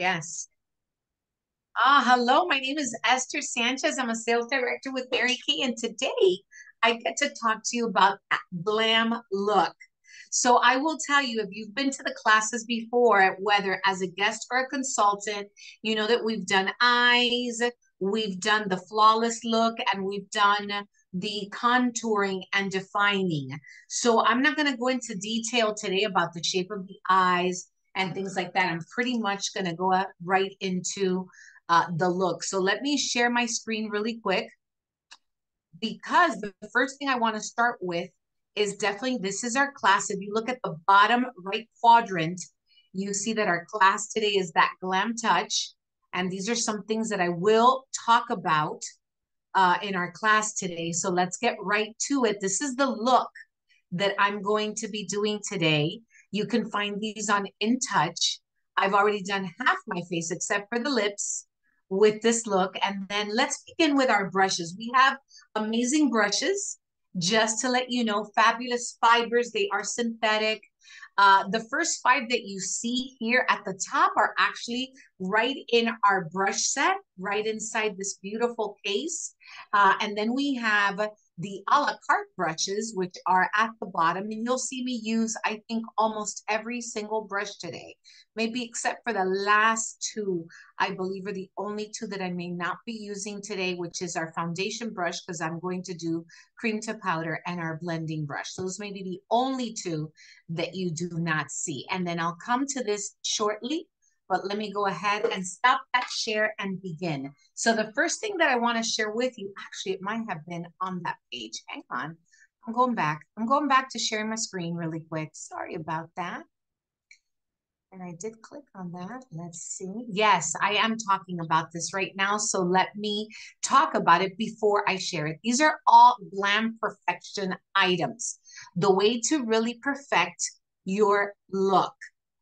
Yes. Ah, hello. My name is Esther Sanchez. I'm a sales director with Mary Kay, and today I get to talk to you about glam look. So I will tell you, if you've been to the classes before, whether as a guest or a consultant, you know that we've done eyes, we've done the flawless look, and we've done the contouring and defining. So I'm not going to go into detail today about the shape of the eyes and things like that. I'm pretty much going to go right into uh, the look. So let me share my screen really quick because the first thing I want to start with is definitely this is our class. If you look at the bottom right quadrant, you see that our class today is that glam touch. And these are some things that I will talk about uh, in our class today. So let's get right to it. This is the look that I'm going to be doing today. You can find these on In Touch. I've already done half my face except for the lips with this look. And then let's begin with our brushes. We have amazing brushes, just to let you know, fabulous fibers. They are synthetic. Uh, the first five that you see here at the top are actually right in our brush set, right inside this beautiful case. Uh, and then we have the a la carte brushes, which are at the bottom. And you'll see me use, I think, almost every single brush today, maybe except for the last two, I believe are the only two that I may not be using today, which is our foundation brush, because I'm going to do cream to powder and our blending brush. Those may be the only two that you do not see. And then I'll come to this shortly but let me go ahead and stop that share and begin. So the first thing that I want to share with you, actually, it might have been on that page. Hang on. I'm going back. I'm going back to sharing my screen really quick. Sorry about that. And I did click on that. Let's see. Yes, I am talking about this right now. So let me talk about it before I share it. These are all glam perfection items. The way to really perfect your look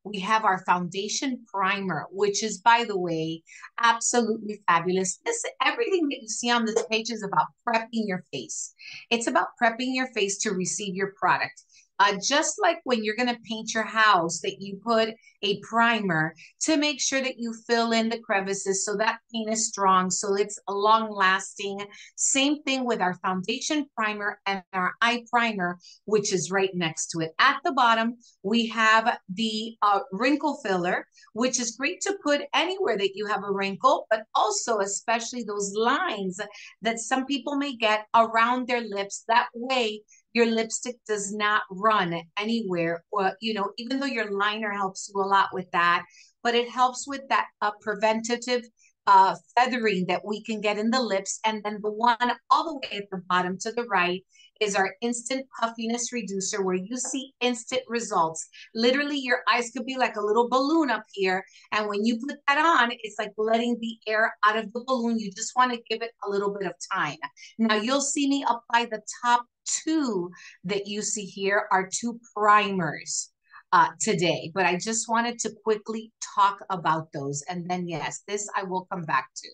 we have our foundation primer, which is, by the way, absolutely fabulous. This everything that you see on this page is about prepping your face. It's about prepping your face to receive your product. Uh, just like when you're going to paint your house, that you put a primer to make sure that you fill in the crevices so that paint is strong, so it's long lasting. Same thing with our foundation primer and our eye primer, which is right next to it. At the bottom, we have the uh, wrinkle filler, which is great to put anywhere that you have a wrinkle, but also especially those lines that some people may get around their lips. That way, your lipstick does not run anywhere or you know even though your liner helps you a lot with that but it helps with that uh, preventative uh, feathering that we can get in the lips and then the one all the way at the bottom to the right is our instant puffiness reducer where you see instant results. Literally, your eyes could be like a little balloon up here. And when you put that on, it's like letting the air out of the balloon. You just want to give it a little bit of time. Now, you'll see me apply the top two that you see here are two primers uh, today, but I just wanted to quickly talk about those. And then, yes, this I will come back to.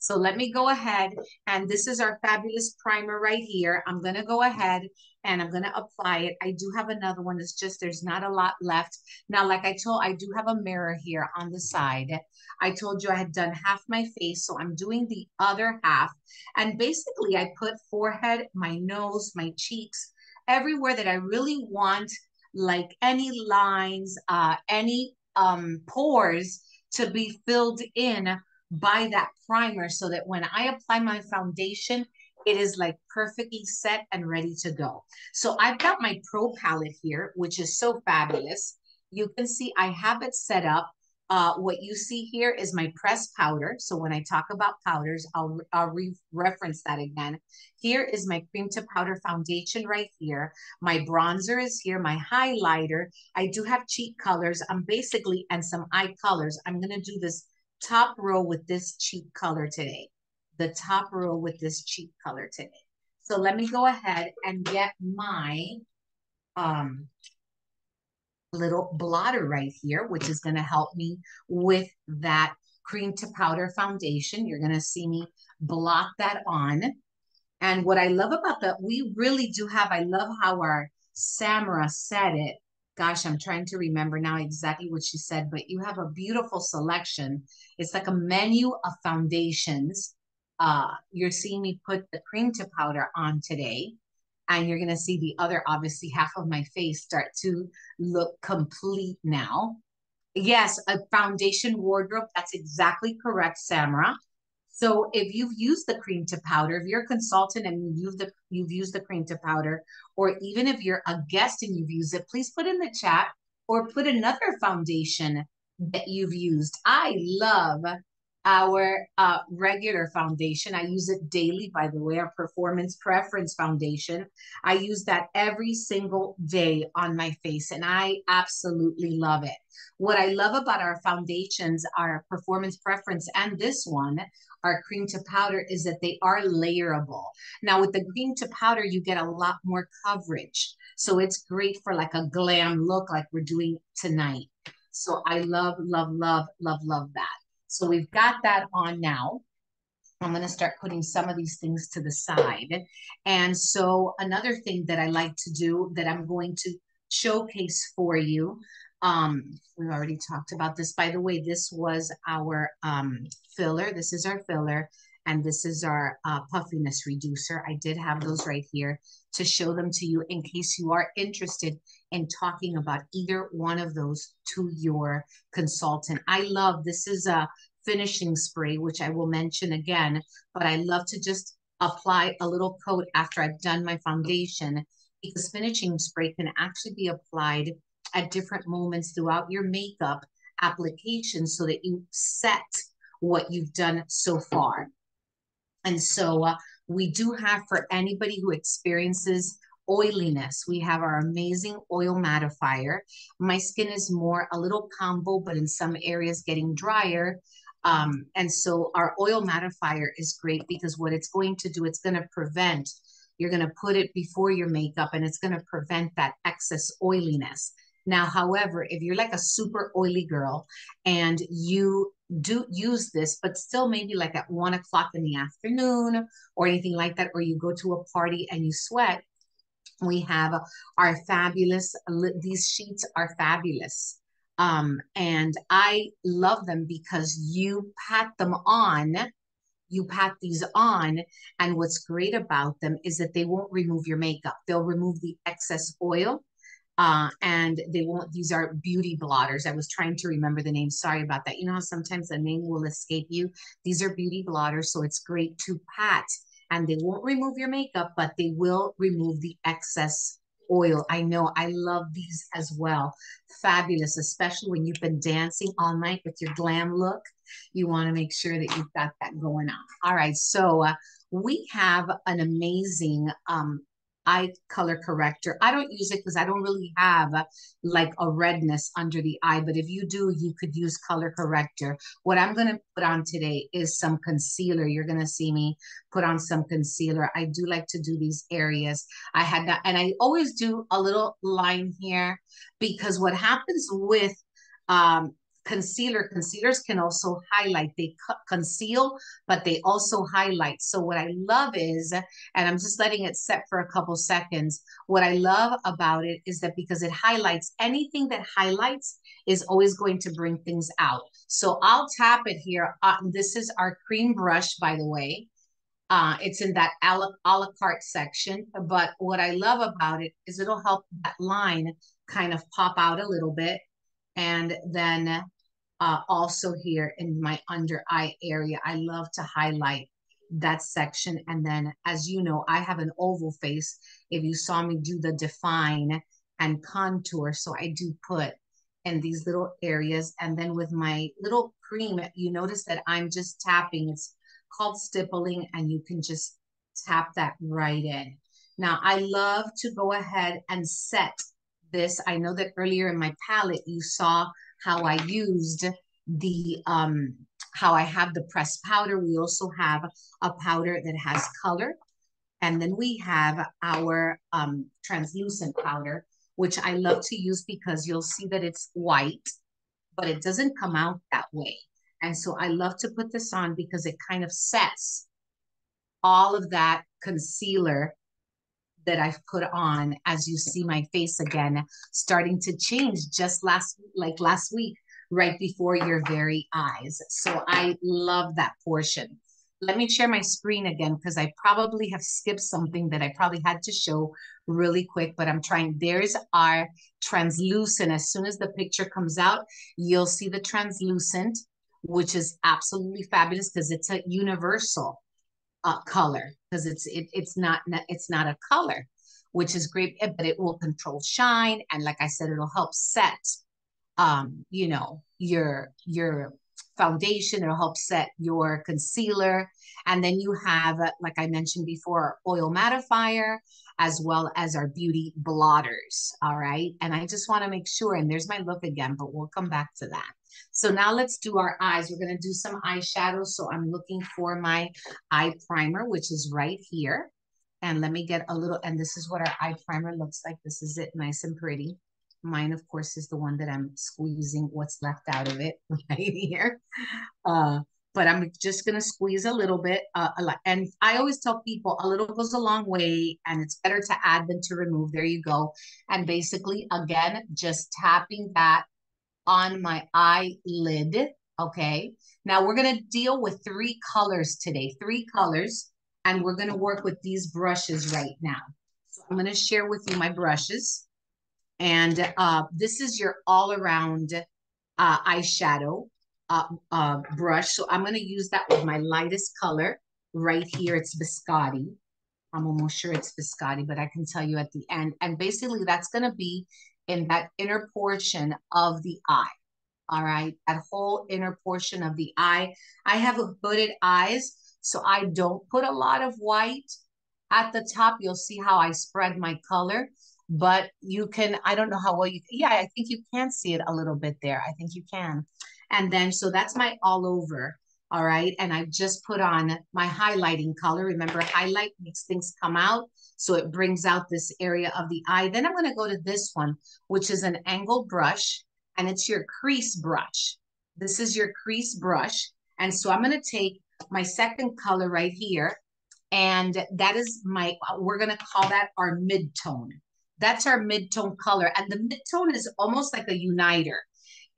So let me go ahead and this is our fabulous primer right here. I'm going to go ahead and I'm going to apply it. I do have another one. It's just there's not a lot left. Now, like I told, I do have a mirror here on the side. I told you I had done half my face, so I'm doing the other half. And basically, I put forehead, my nose, my cheeks, everywhere that I really want, like any lines, uh, any um, pores to be filled in by that primer so that when I apply my foundation, it is like perfectly set and ready to go. So I've got my Pro palette here, which is so fabulous. You can see I have it set up. Uh, what you see here is my pressed powder. So when I talk about powders, I'll, I'll re reference that again. Here is my cream to powder foundation right here. My bronzer is here, my highlighter. I do have cheek colors. I'm basically, and some eye colors. I'm going to do this top row with this cheek color today. The top row with this cheek color today. So let me go ahead and get my um, little blotter right here, which is going to help me with that cream to powder foundation. You're going to see me blot that on. And what I love about that, we really do have, I love how our Samara said it. Gosh, I'm trying to remember now exactly what she said, but you have a beautiful selection. It's like a menu of foundations. Uh, you're seeing me put the cream to powder on today, and you're going to see the other, obviously, half of my face start to look complete now. Yes, a foundation wardrobe. That's exactly correct, Samra. So if you've used the cream to powder, if you're a consultant and you've used the you've used the cream to powder, or even if you're a guest and you've used it, please put in the chat or put another foundation that you've used. I love our uh, regular foundation. I use it daily, by the way, our performance preference foundation. I use that every single day on my face, and I absolutely love it. What I love about our foundations, our performance preference, and this one, our cream to powder, is that they are layerable. Now, with the cream to powder, you get a lot more coverage. So it's great for like a glam look like we're doing tonight. So I love, love, love, love, love that. So we've got that on now. I'm going to start putting some of these things to the side. And so another thing that I like to do that I'm going to showcase for you. Um, we already talked about this. By the way, this was our um, filler. This is our filler. And this is our uh, puffiness reducer. I did have those right here to show them to you in case you are interested in talking about either one of those to your consultant. I love, this is a finishing spray, which I will mention again, but I love to just apply a little coat after I've done my foundation because finishing spray can actually be applied at different moments throughout your makeup application so that you set what you've done so far. And so uh, we do have for anybody who experiences oiliness, we have our amazing oil mattifier. My skin is more a little combo, but in some areas getting drier. Um, and so our oil mattifier is great because what it's going to do, it's going to prevent, you're going to put it before your makeup and it's going to prevent that excess oiliness. Now, however, if you're like a super oily girl and you do use this, but still maybe like at one o'clock in the afternoon or anything like that, or you go to a party and you sweat, we have our fabulous, these sheets are fabulous. Um, and I love them because you pat them on, you pat these on, and what's great about them is that they won't remove your makeup. They'll remove the excess oil uh, and they won't, these are beauty blotters. I was trying to remember the name. Sorry about that. You know how sometimes the name will escape you? These are beauty blotters. So it's great to pat and they won't remove your makeup, but they will remove the excess oil. I know I love these as well. Fabulous, especially when you've been dancing all night with your glam look. You want to make sure that you've got that going on. All right, so uh, we have an amazing um, eye color corrector. I don't use it because I don't really have like a redness under the eye, but if you do, you could use color corrector. What I'm going to put on today is some concealer. You're going to see me put on some concealer. I do like to do these areas. I had that, and I always do a little line here because what happens with um, concealer, concealers can also highlight. They conceal, but they also highlight. So what I love is, and I'm just letting it set for a couple seconds. What I love about it is that because it highlights, anything that highlights is always going to bring things out. So I'll tap it here. Uh, this is our cream brush, by the way. Uh, it's in that a la, a la carte section. But what I love about it is it'll help that line kind of pop out a little bit and then uh, also here in my under eye area, I love to highlight that section. And then, as you know, I have an oval face. If you saw me do the define and contour, so I do put in these little areas. And then with my little cream, you notice that I'm just tapping. It's called stippling, and you can just tap that right in. Now, I love to go ahead and set this. I know that earlier in my palette, you saw how I used the, um, how I have the pressed powder. We also have a powder that has color. And then we have our um, translucent powder, which I love to use because you'll see that it's white, but it doesn't come out that way. And so I love to put this on because it kind of sets all of that concealer that I've put on as you see my face again starting to change just last like last week right before your very eyes. So I love that portion. Let me share my screen again because I probably have skipped something that I probably had to show really quick, but I'm trying. There's our translucent. As soon as the picture comes out, you'll see the translucent, which is absolutely fabulous because it's a universal uh, color because it's it, it's not it's not a color, which is great, but it will control shine and like I said, it'll help set um, you know, your your foundation. It'll help set your concealer. And then you have, uh, like I mentioned before, oil mattifier, as well as our beauty blotters. All right. And I just want to make sure, and there's my look again, but we'll come back to that. So now let's do our eyes. We're going to do some eyeshadow. So I'm looking for my eye primer, which is right here. And let me get a little, and this is what our eye primer looks like. This is it, nice and pretty. Mine, of course, is the one that I'm squeezing what's left out of it right here. Uh, but I'm just going to squeeze a little bit. Uh, a and I always tell people a little goes a long way and it's better to add than to remove. There you go. And basically, again, just tapping that on my eyelid. Okay. Now we're going to deal with three colors today, three colors, and we're going to work with these brushes right now. So I'm going to share with you my brushes. And uh, this is your all around uh, eyeshadow uh, uh, brush. So I'm going to use that with my lightest color right here. It's Biscotti. I'm almost sure it's Biscotti, but I can tell you at the end. And basically that's going to be in that inner portion of the eye. All right, that whole inner portion of the eye. I have hooded eyes, so I don't put a lot of white at the top. You'll see how I spread my color but you can, I don't know how well you, yeah, I think you can see it a little bit there. I think you can. And then, so that's my all over. All right. And I've just put on my highlighting color. Remember, highlight makes things come out. So it brings out this area of the eye. Then I'm going to go to this one, which is an angled brush. And it's your crease brush. This is your crease brush. And so I'm going to take my second color right here. And that is my, we're going to call that our mid-tone. That's our mid-tone color. And the mid-tone is almost like a uniter.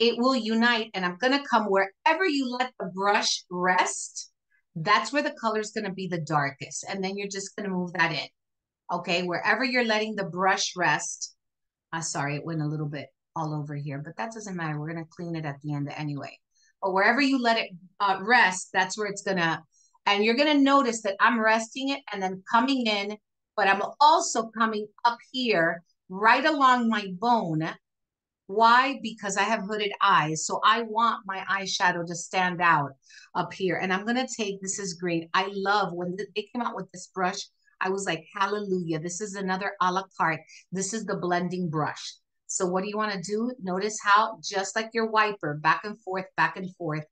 It will unite and I'm going to come wherever you let the brush rest. That's where the color is going to be the darkest. And then you're just going to move that in. Okay, wherever you're letting the brush rest. Uh, sorry, it went a little bit all over here, but that doesn't matter. We're going to clean it at the end anyway. But wherever you let it uh, rest, that's where it's going to, and you're going to notice that I'm resting it and then coming in but I'm also coming up here right along my bone. Why? Because I have hooded eyes. So I want my eyeshadow to stand out up here. And I'm going to take, this is great. I love when they came out with this brush. I was like, hallelujah. This is another a la carte. This is the blending brush. So what do you want to do? Notice how just like your wiper, back and forth, back and forth.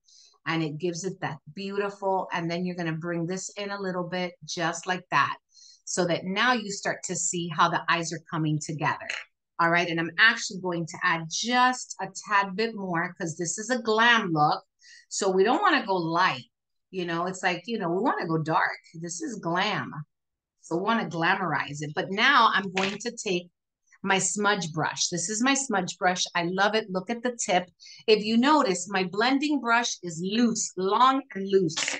And it gives it that beautiful. And then you're going to bring this in a little bit, just like that so that now you start to see how the eyes are coming together. All right, and I'm actually going to add just a tad bit more because this is a glam look. So we don't want to go light. You know, it's like, you know, we want to go dark. This is glam. So we want to glamorize it. But now I'm going to take my smudge brush. This is my smudge brush. I love it. Look at the tip. If you notice, my blending brush is loose, long and loose.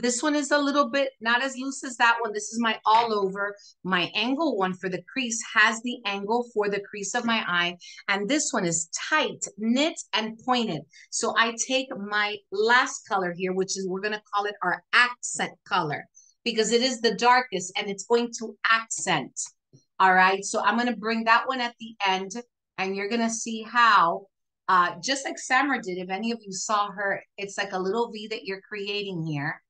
This one is a little bit not as loose as that one. This is my all over. My angle one for the crease has the angle for the crease of my eye. And this one is tight, knit, and pointed. So I take my last color here, which is, we're going to call it our accent color because it is the darkest and it's going to accent. All right. So I'm going to bring that one at the end and you're going to see how uh, just like Samra did, if any of you saw her, it's like a little V that you're creating here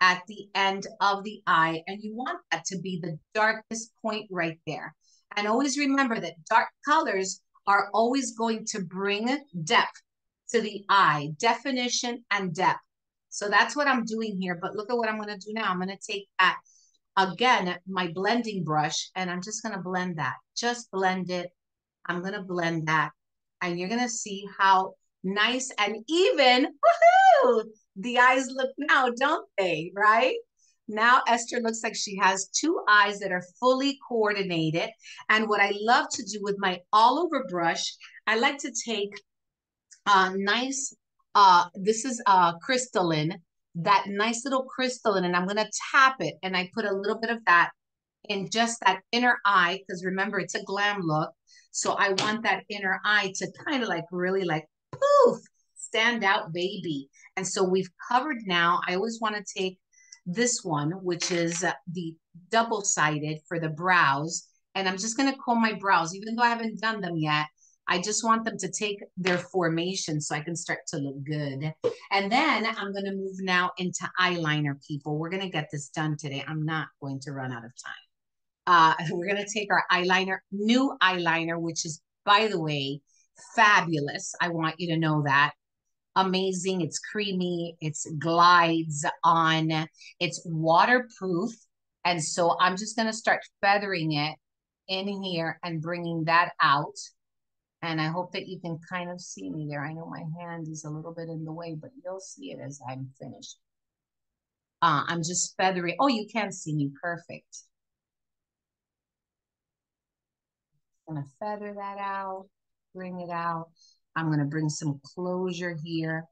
at the end of the eye. And you want that to be the darkest point right there. And always remember that dark colors are always going to bring depth to the eye, definition and depth. So that's what I'm doing here. But look at what I'm going to do now. I'm going to take that, again, my blending brush, and I'm just going to blend that. Just blend it. I'm going to blend that. And you're going to see how nice and even, woohoo, the eyes look now, don't they? Right? now Esther looks like she has two eyes that are fully coordinated. And what I love to do with my all over brush, I like to take a nice, uh, this is uh, crystalline, that nice little crystalline, and I'm going to tap it. And I put a little bit of that in just that inner eye, because remember, it's a glam look. So I want that inner eye to kind of like really like poof, stand out baby. And so we've covered now. I always want to take this one, which is the double-sided for the brows. And I'm just going to comb my brows, even though I haven't done them yet. I just want them to take their formation so I can start to look good. And then I'm going to move now into eyeliner, people. We're going to get this done today. I'm not going to run out of time. Uh, we're going to take our eyeliner, new eyeliner, which is, by the way, fabulous. I want you to know that amazing. It's creamy. It's glides on. It's waterproof. And so I'm just going to start feathering it in here and bringing that out. And I hope that you can kind of see me there. I know my hand is a little bit in the way, but you'll see it as I'm finished. Uh, I'm just feathering. Oh, you can see me. Perfect. I'm going to feather that out, bring it out. I'm going to bring some closure here.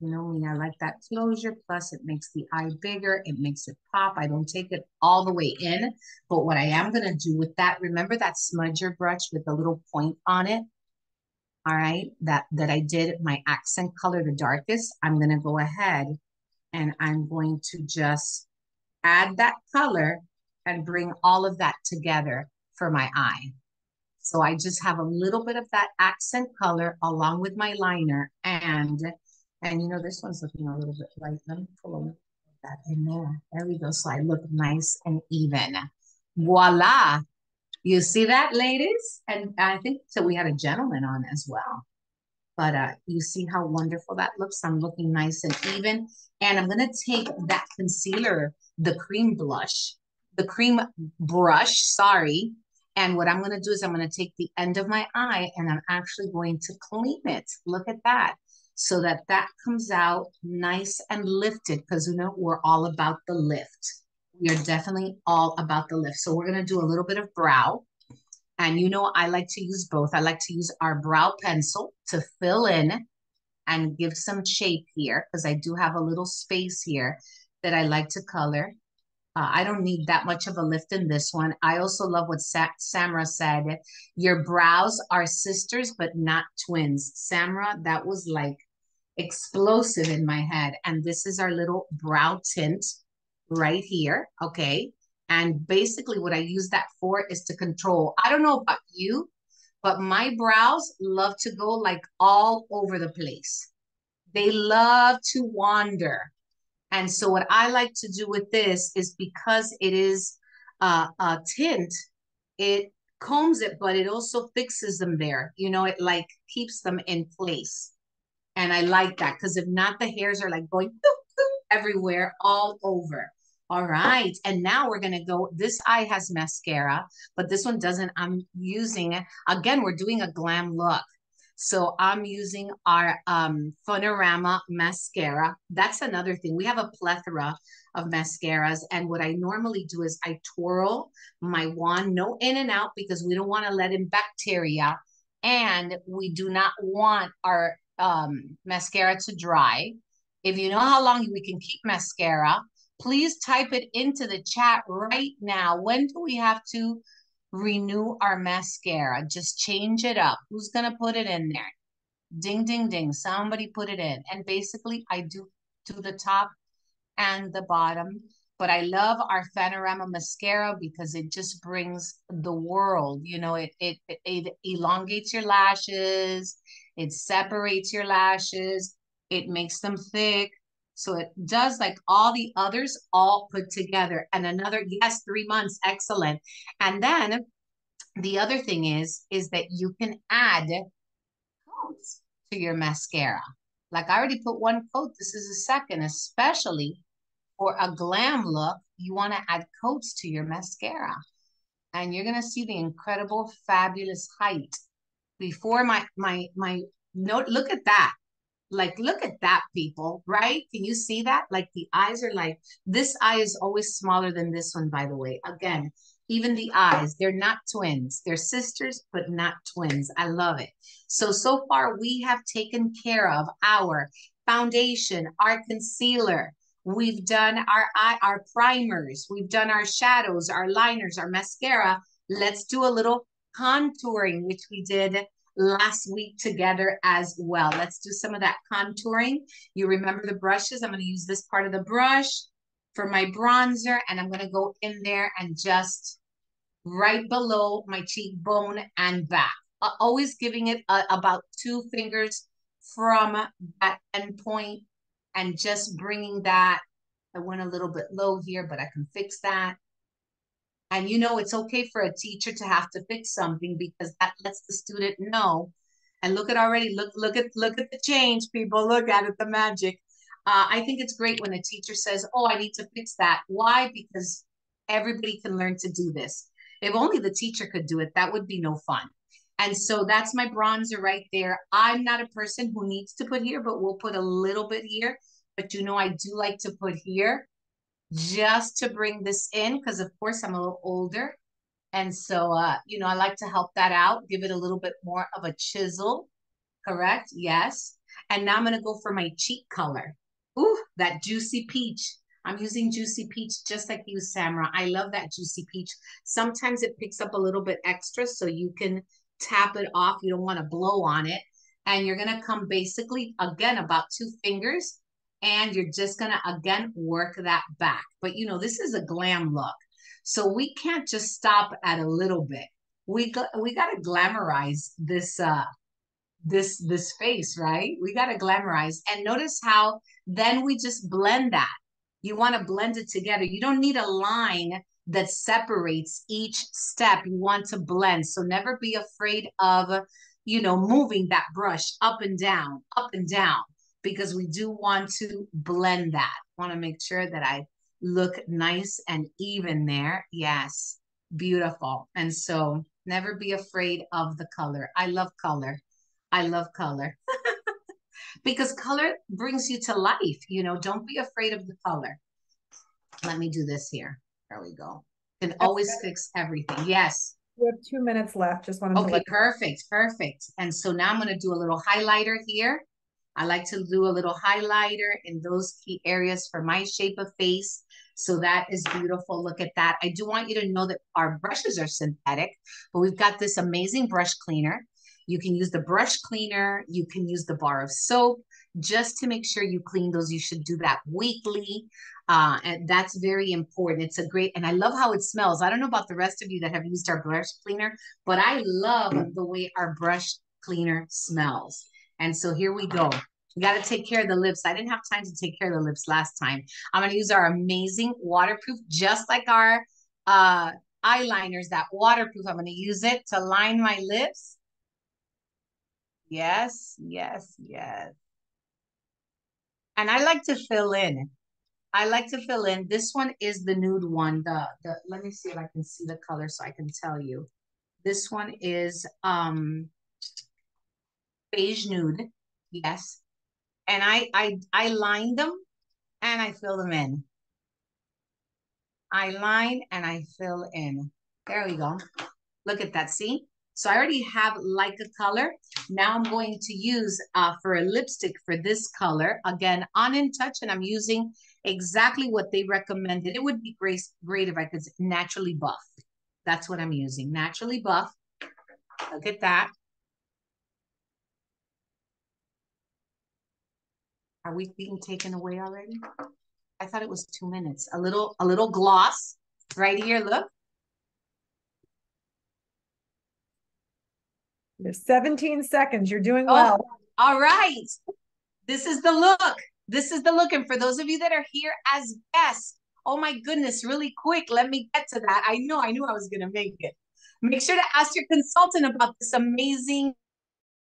You know me, I like that closure. Plus, it makes the eye bigger. It makes it pop. I don't take it all the way in. But what I am going to do with that, remember that smudger brush with the little point on it? All right, that, that I did my accent color the darkest. I'm going to go ahead and I'm going to just add that color and bring all of that together for my eye. So I just have a little bit of that accent color along with my liner. And, and you know, this one's looking a little bit light. Let me pull that in there. There we go. So I look nice and even. Voila. You see that, ladies? And I think so we had a gentleman on as well. But uh, you see how wonderful that looks? I'm looking nice and even. And I'm going to take that concealer, the cream blush, the cream brush, sorry, and what I'm going to do is I'm going to take the end of my eye and I'm actually going to clean it. Look at that. So that that comes out nice and lifted because you know we're all about the lift. We are definitely all about the lift. So we're going to do a little bit of brow. And you know I like to use both. I like to use our brow pencil to fill in and give some shape here because I do have a little space here that I like to color. Uh, I don't need that much of a lift in this one. I also love what Sa Samra said. Your brows are sisters, but not twins. Samra, that was like explosive in my head. And this is our little brow tint right here. Okay. And basically, what I use that for is to control. I don't know about you, but my brows love to go like all over the place. They love to wander. And so what I like to do with this is because it is uh, a tint, it combs it, but it also fixes them there. You know, it like keeps them in place. And I like that because if not, the hairs are like going everywhere, all over. All right. And now we're going to go. This eye has mascara, but this one doesn't. I'm using, it. again, we're doing a glam look. So I'm using our um, Fanorama mascara. That's another thing. We have a plethora of mascaras. And what I normally do is I twirl my wand, no in and out, because we don't want to let in bacteria. And we do not want our um, mascara to dry. If you know how long we can keep mascara, please type it into the chat right now. When do we have to renew our mascara. Just change it up. Who's going to put it in there? Ding, ding, ding. Somebody put it in. And basically, I do to the top and the bottom. But I love our Fanorama mascara because it just brings the world. You know, it, it, it elongates your lashes. It separates your lashes. It makes them thick. So it does like all the others all put together. And another, yes, three months, excellent. And then the other thing is, is that you can add coats to your mascara. Like I already put one coat. This is a second, especially for a glam look. You want to add coats to your mascara. And you're going to see the incredible, fabulous height. Before my, my, my note, look at that Like, look at that, people, right? Can you see that? Like the eyes are like, this eye is always smaller than this one, by the way. Again, even the eyes, they're not twins. They're sisters, but not twins. I love it. So, so far we have taken care of our foundation, our concealer. We've done our eye, our primers. We've done our shadows, our liners, our mascara. Let's do a little contouring, which we did last week together as well. Let's do some of that contouring. You remember the brushes. I'm going to use this part of the brush for my bronzer and I'm going to go in there and just right below my cheekbone and back. Uh, always giving it uh, about two fingers from that end point and just bringing that. I went a little bit low here, but I can fix that. And you know, it's okay for a teacher to have to fix something because that lets the student know. And look at already, look, look at, look at the change, people. Look at it, the magic. Uh, I think it's great when a teacher says, "Oh, I need to fix that." Why? Because everybody can learn to do this. If only the teacher could do it, that would be no fun. And so that's my bronzer right there. I'm not a person who needs to put here, but we'll put a little bit here. But you know, I do like to put here just to bring this in because of course I'm a little older. And so, uh, you know, I like to help that out, give it a little bit more of a chisel. Correct? Yes. And now I'm going to go for my cheek color. Ooh, that juicy peach. I'm using Juicy Peach just like you, Samra. I love that Juicy Peach. Sometimes it picks up a little bit extra so you can tap it off. You don't want to blow on it. And you're going to come basically, again, about two fingers and you're just going to again work that back. But you know, this is a glam look. So we can't just stop at a little bit. We got we got to glamorize this uh this this face, right? We got to glamorize. And notice how then we just blend that. You want to blend it together. You don't need a line that separates each step. You want to blend. So never be afraid of, you know, moving that brush up and down, up and down because we do want to blend that. Want to make sure that I look nice and even there. Yes, beautiful. And so never be afraid of the color. I love color. I love color. because color brings you to life. You know, don't be afraid of the color. Let me do this here. There we go. Can always fix everything. Yes. We have two minutes left. Just want to. Okay, perfect, perfect. And so now I'm going to do a little highlighter here. I like to do a little highlighter in those key areas for my shape of face. So that is beautiful. Look at that. I do want you to know that our brushes are synthetic, but we've got this amazing brush cleaner. You can use the brush cleaner. You can use the bar of soap just to make sure you clean those. You should do that weekly. Uh, and that's very important. It's a great, and I love how it smells. I don't know about the rest of you that have used our brush cleaner, but I love the way our brush cleaner smells. And so here we go. We got to take care of the lips. I didn't have time to take care of the lips last time. I'm going to use our amazing waterproof, just like our uh, eyeliners, that waterproof. I'm going to use it to line my lips. Yes, yes, yes. And I like to fill in. I like to fill in. This one is the nude one. The, the Let me see if I can see the color so I can tell you. This one is um beige nude. Yes. And I I I line them and I fill them in. I line and I fill in. There we go. Look at that. See? So I already have like a color. Now I'm going to use uh, for a lipstick for this color. Again, on In Touch, and I'm using exactly what they recommended. It would be great, great if I could naturally buff. That's what I'm using, naturally buff. Look at that. Are we being taken away already? I thought it was two minutes. A little, a little gloss right here. Look. There's 17 seconds. You're doing oh, well. All right. This is the look. This is the look. And for those of you that are here as guests, oh my goodness, really quick, let me get to that. I know, I knew I was going to make it. Make sure to ask your consultant about this amazing